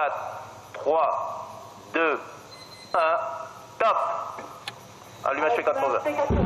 3, 2, 1, top Allumage P80.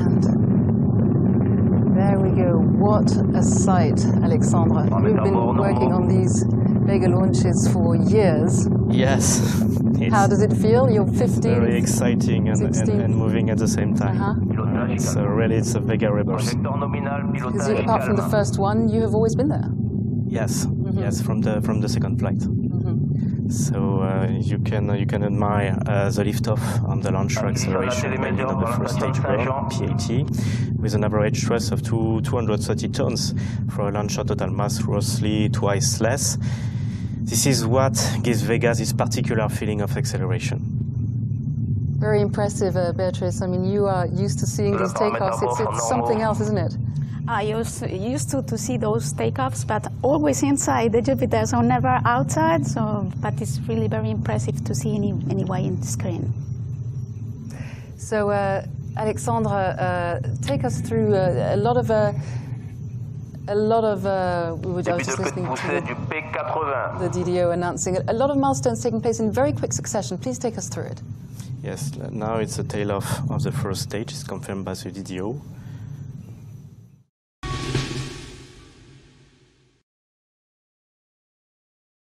And there we go. What a sight, Alexandra. Mais You've been working on these Vega launches for years. Yes. It's How does it feel? You're 15. very exciting and, and, and moving at the same time. Uh-huh. It's égal. uh, really it's a Vega Rebels. Projecteur nominal, Because you, apart from the first one, you have always been there. Yes, Mm-hmm. yes, from the from the second flight. So uh, you can you can admire uh, the liftoff on the launch acceleration télémétéo, landing on the first stage burn, Saint-Jean. PAT, with an average thrust of two, 230 tons for a launcher total mass roughly twice less. This is what gives Vega this particular feeling of acceleration. Very impressive, uh, Beatrice. I mean, you are used to seeing these paramètres takeoffs. It's, it's something else, isn't it? I used, used to, to see those takeoffs, but always inside the Jupiter, so never outside. So, but it's really very impressive to see any, anyway in the screen. So, uh, Alexandra, uh, take us through uh, a lot of. Uh, a lot of. Uh, we were I Début was de just queue listening to the, the DDO announcing it. A lot of milestones taking place in very quick succession. Please take us through it. Yes, now it's the tail off of the first stage. It's confirmed by the DDO.